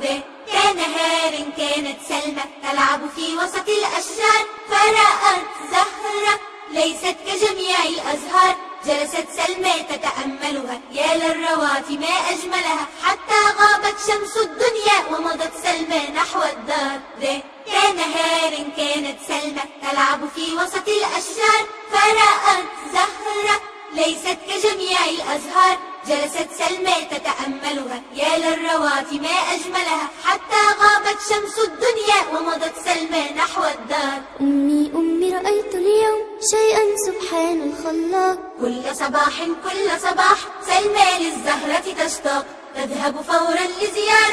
ذات نهار كانت سلمى. تلعب في وسط الأشجار. فرأت زهرة ليست كجميع الأزهار. جلست سلمى تتأملها. يا للروات ما أجملها. حتى غابت شمس الدنيا ومضت سلمى نحو الدار ذات نهار كانت سلمى. تلعب في وسط الأشجار. فرأت زهرة ليست كجميع الأزهار. جلست سلمى تتأملها. يا للروات ما أجملها حتى غابت شمس الدنيا ومضت سلمى نحو الدار. أمي أمي رأيت اليوم شيئا سبحان الخلاق. كل صباح كل صباح سلمى للزهرة تشتاق. تذهب فورا لزيارتها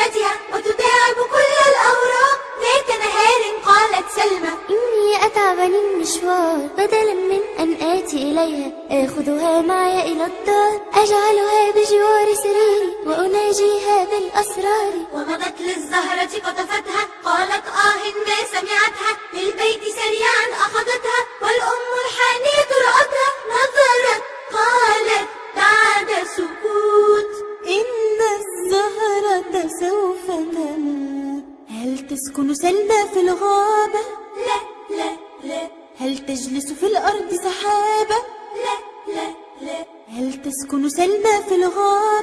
إني أتعبني المشوار بدلا من أن آتي إليها. آخذها معي إلى الدار. أجعلها بجوار سريري وأناجيها بالأسرار. ومضت للزهرة قطفتها. قالت آه ما سمعتها. للبيت سريعا أخذتها. والأم الحانية رأتها. نظرت قالت بعد سكوت. إن الزهرة سوف تموت هل تسكن سلمى في الغابة؟ هل تجلس في الأرض سحابة؟ لا لا لا هل تسكن سلمى في الغابة؟